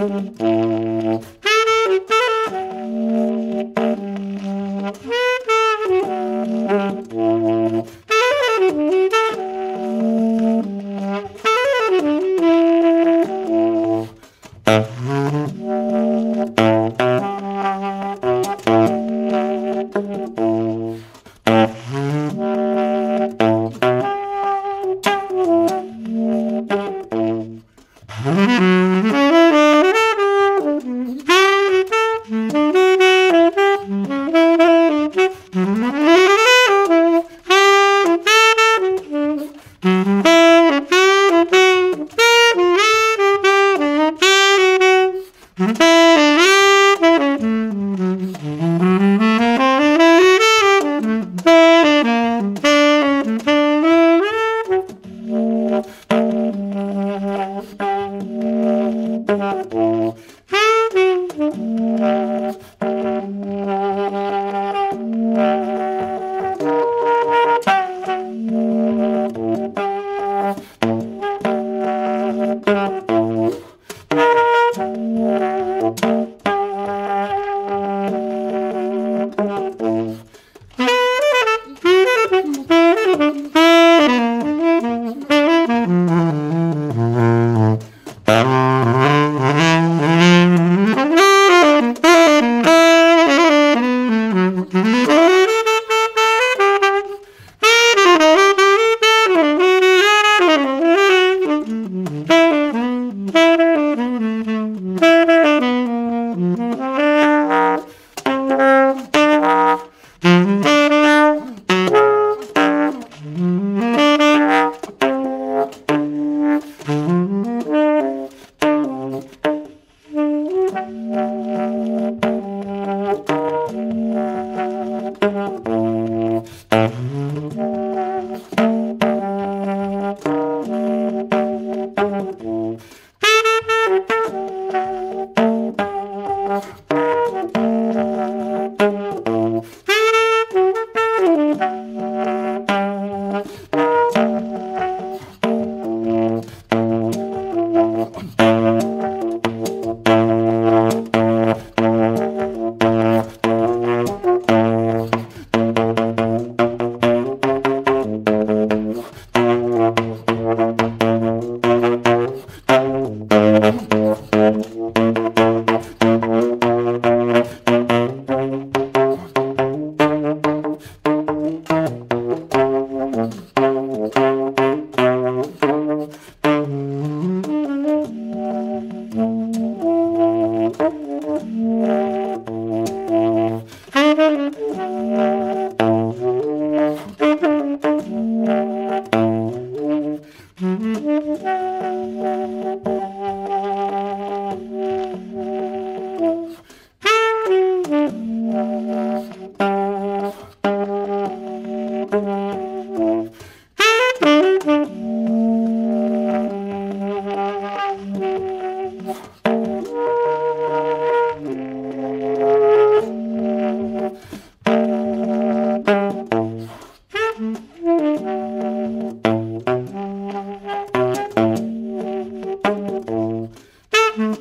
Mm-hmm. Mm-hmm.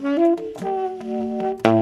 Música